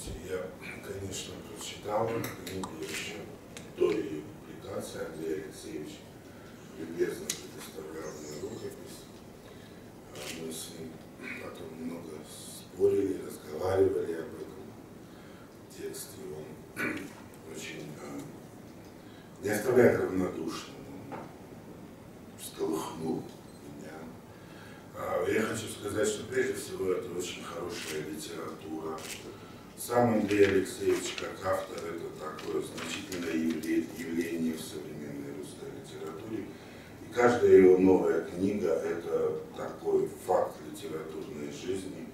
Знаете, я, конечно, прочитал еще до ее публикации. Андрей Алексеевич любезно предоставлял мне рукопись. А Мы с ним потом много спорили, разговаривали об этом тексте. Он очень а, не оставляет равнодушным, всколыхнул меня. А, Я хочу сказать, что прежде всего это очень хорошая литература. Сам Андрей Алексеевич, как автор, это такое значительное явле- явление в современной русской литературе. И каждая его новая книга – это такой факт литературной жизни,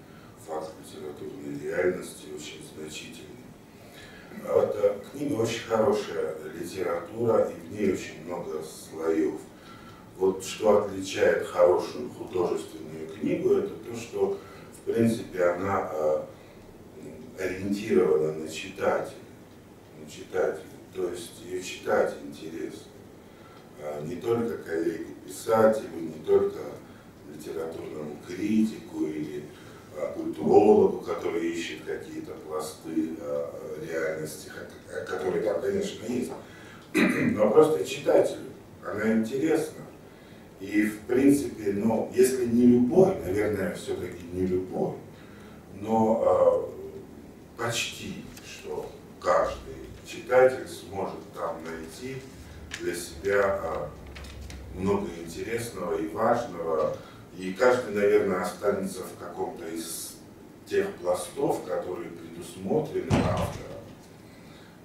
факт литературной реальности, очень значительный. А Эта книга очень хорошая литература, и в ней очень много слоев. Вот что отличает хорошую художественную книгу, это то, что, в принципе, она э, ориентирована на читателя, на читателя, то есть ее читать интересно. А Не только коллеге-писателю, не только литературному критику или а, культурологу, который ищет какие-то пласты а, реальности, которые там, конечно, есть, но просто читателю. Она интересна. И, в принципе, ну, если не любой, наверное, все-таки не любой, но почти, что каждый читатель сможет там найти для себя а, много интересного и важного, и каждый, наверное, останется в каком-то из тех пластов, которые предусмотрены автором,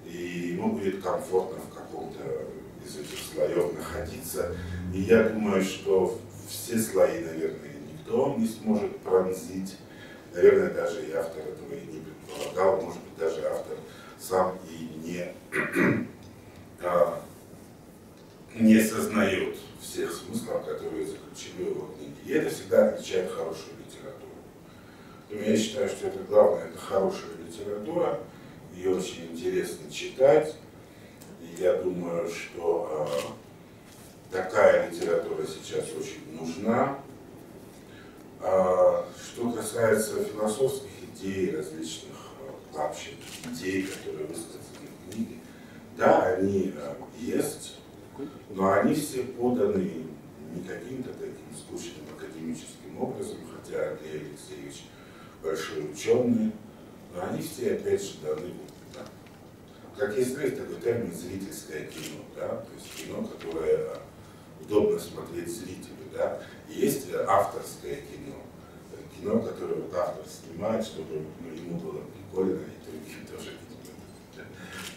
и ему будет комфортно в каком-то из этих слоев находиться. И я думаю, что все слои, наверное, никто не сможет пронзить. Наверное, даже и автор этого и не предполагал, может быть, даже автор сам и не, а, не сознает всех смыслов, которые заключены в его книге. И это всегда отличает хорошую литературу. Поэтому я считаю, что это главное, это хорошая литература, ее очень интересно читать. И я думаю, что а, такая литература сейчас очень нужна. А, что касается философских идей, различных вообще идей, которые высказаны в книге, да, они а, есть, но они все поданы не каким-то таким скучным академическим образом, хотя Андрей Алексеевич большой ученый, но они все, опять же, даны вот так. Как есть такой термин зрительское кино, да, то есть кино, которое удобно смотреть зрителю, да, есть э, авторское кино, Э, кино, которое вот автор снимает, чтобы ну, ему было прикольно, и другим тоже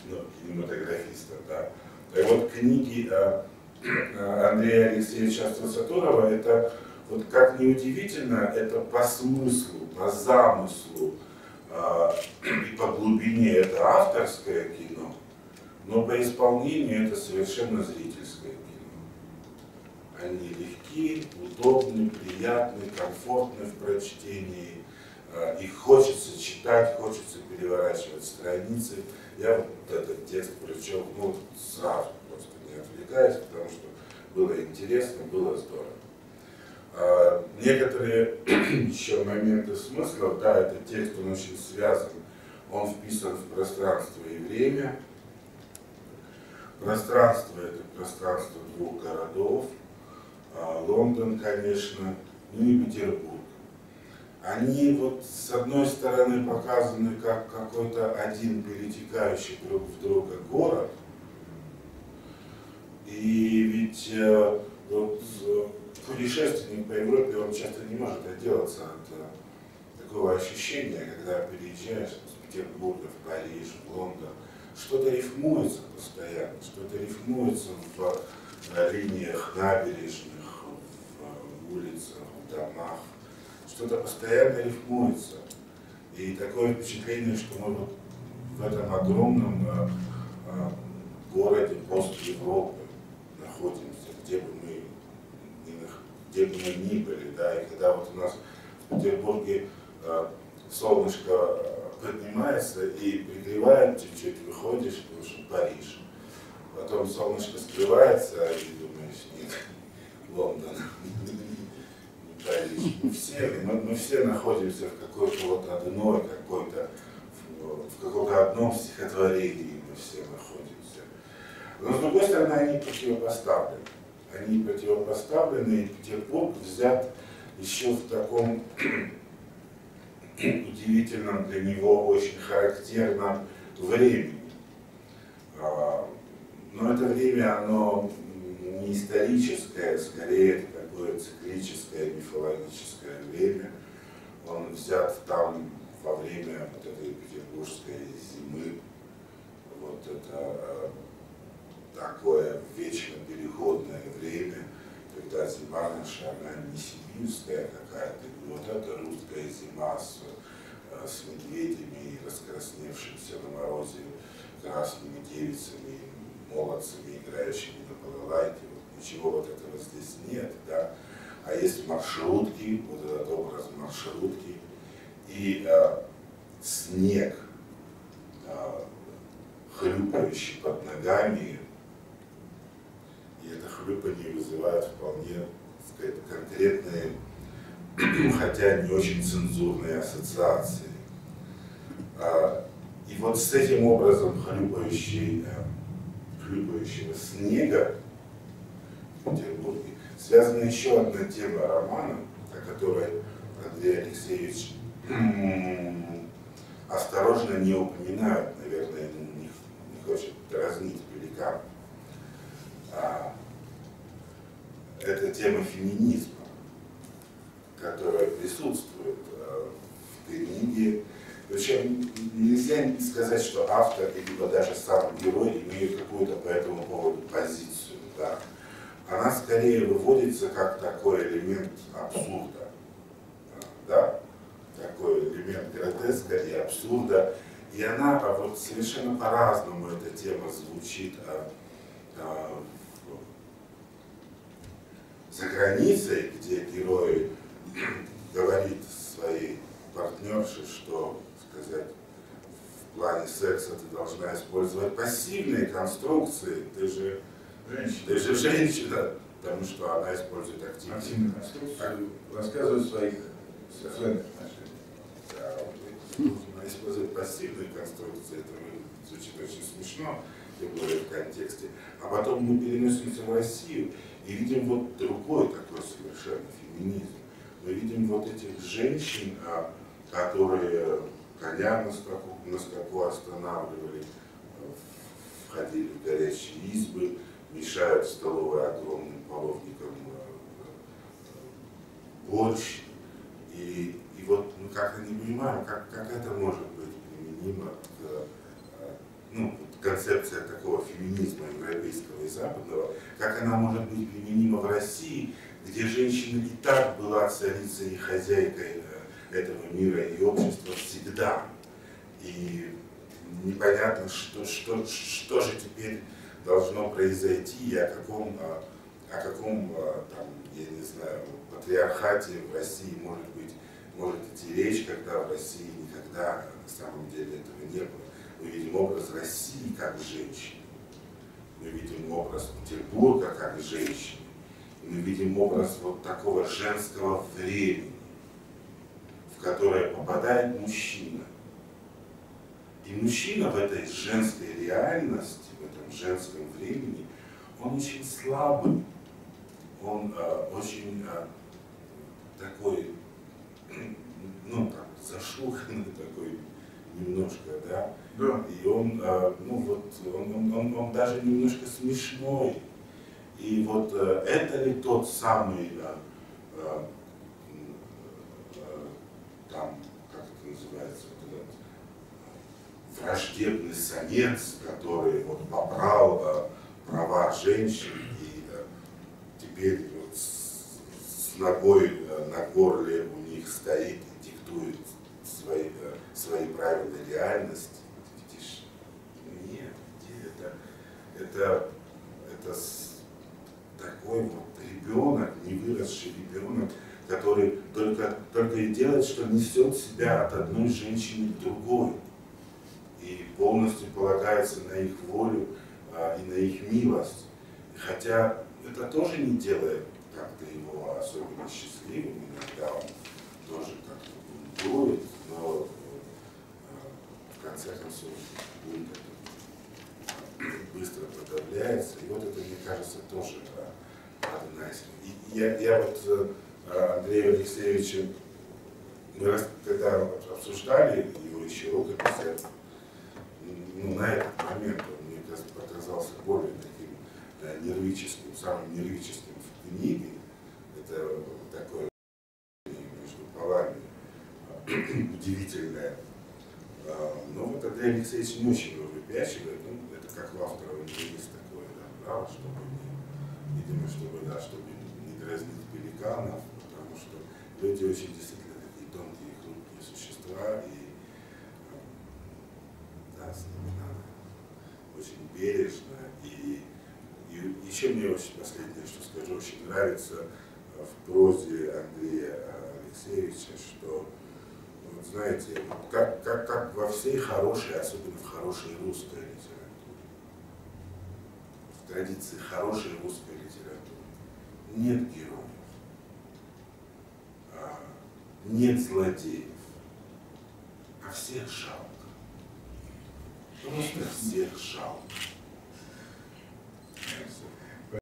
ну, кинематографистам, да. И вот книги а, а, Андрея Алексеевича Астросатурова, это вот как ни удивительно, это по смыслу, по замыслу а, и по глубине это авторское кино, но по исполнению это совершенно зрительское кино. Они легкие, удобны, приятны, комфортны в прочтении. а, Их хочется читать, хочется переворачивать страницы. Я вот этот текст прочел ну, сразу, просто не отвлекаясь, потому что было интересно, было здорово. А, Некоторые еще моменты смысла, да, этот текст, он очень связан, он вписан в пространство и время. Пространство – это пространство двух городов, Лондон, конечно, ну и Петербург. Они вот с одной стороны показаны как какой-то один перетекающий друг в друга город, и ведь э, вот э, путешественник по Европе, он часто не может отделаться от э, такого ощущения, когда переезжаешь с Петербурга в Париж, в Лондон, что-то рифмуется постоянно, что-то рифмуется в линиях набережных, улицах, в домах, что-то постоянно рифмуется. И такое впечатление, что мы вот в этом огромном э, э, городе пост Европы находимся, где бы мы ни, где бы мы ни были, да, и когда вот у нас в Петербурге э, солнышко поднимается и пригревает чуть-чуть, выходишь, потому что Париж. Потом солнышко скрывается, и думаешь, нет, Лондон. Мы все, мы, мы все находимся в какой-то вот одной, какой-то в каком-то одном стихотворении мы все находимся. Но с другой стороны, они противопоставлены. Они противопоставлены, и Петербург взят еще в таком удивительном для него, очень характерном времени. А, но это время, оно не историческое, скорее это такое циклическое, мифологическое время. Он взят там во время вот этой петербургской зимы. Вот это э, такое вечно переходное время, когда зима наша, она не сибирская какая-то, вот это русская зима с, э, с медведями, раскрасневшимся на морозе красными девицами, молодцами, играющими на балалайке. Ничего вот этого здесь нет, да. А есть маршрутки, вот этот образ маршрутки, и э, снег, э, хлюпающий под ногами, и это хлюпание вызывает вполне сказать, конкретные, хотя не очень цензурные ассоциации. А, и вот с этим образом хлюпающей, э, хлюпающего снега Петербурге связана еще одна тема романа, о которой Андрей Алексеевич осторожно не упоминают, наверное, не, не хочет дразнить великан. А, это тема феминизма, которая присутствует а, в книге. Причем нельзя сказать, что автор, либо даже сам герой имеют какую-то по этому поводу позицию. Да? Она скорее выводится как такой элемент абсурда. Да? Такой элемент гротеска и абсурда. И она а вот совершенно по-разному эта тема звучит а, а, за границей, где герой говорит своей партнерше, что сказать, в плане секса ты должна использовать пассивные конструкции, ты же женщина, ты же женщина потому что она использует активные, активные конструкции, рассказывает своих сексуальных отношениях. она использует пассивные конструкции, это звучит очень смешно, тем более в контексте. А потом мы переносимся в Россию, и видим вот другой такой совершенно феминизм. Мы видим вот этих женщин, а, которые коня на скаку, на скаку останавливали, входили в горячие избы, мешают столовой огромным половником э, э, борщ. И, и вот мы как-то не понимаем, как, как это может быть применимо к э, ну, концепция такого феминизма европейского и западного, как она может быть применима в России, где женщина и так была царицей и хозяйкой этого мира и общества всегда. И непонятно, что, что, что же теперь должно произойти, и о каком, о, о каком там, я не знаю, патриархате в России может быть, может идти речь, когда в России никогда на самом деле этого не было. Мы видим образ России как женщины. Мы видим образ Петербурга как женщины. Мы видим образ вот такого женского времени, в которое попадает мужчина. И мужчина в этой женской реальности, женском времени, он очень слабый, он э, очень э, такой, ну, там, зашуханный такой немножко, да, да. И он, а, ну вот, он, он, он, он даже немножко смешной. И вот э, это ли тот самый, а, а, там, как это называется, вот этот враждебный самец, который вот побрал права женщин и теперь вот с, ногой на горле у них стоит и диктует свои, свои правила реальности. Это, это такой вот ребенок, не выросший ребенок, который только, только и делает, что несет себя от одной женщины к другой. И полностью полагается на их волю а, и на их милость. Хотя это тоже не делает как-то его особенно счастливым, иногда он тоже как-то дует, но а, в конце концов бунт быстро подавляется. И вот это, мне кажется, тоже одна из... И я, я вот э, Андрея Алексеевича, мы раз, когда обсуждали его еще рукопись, ну, на этот момент он мне показался более таким э, нервическим, самым нервическим в книге. Это такое между полами удивительное. А, но вот Андрей Алексеевич не очень его выпячивает. Ну, это как в автора у него есть такое, да, право, чтобы не, видимо, чтобы, да, чтобы не дразнить пеликанов, потому что люди очень действительно такие тонкие и хрупкие существа, и да, с ними надо очень бережно. И, и еще мне очень последнее, что скажу, очень нравится в прозе Андрея Алексеевича, что вот знаете, как, как, как во всей хорошей, особенно в хорошей русской литературе, в традиции хорошей русской литературы, нет героев, а, нет злодеев, а всех жалко. Просто всех жалко.